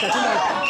小心点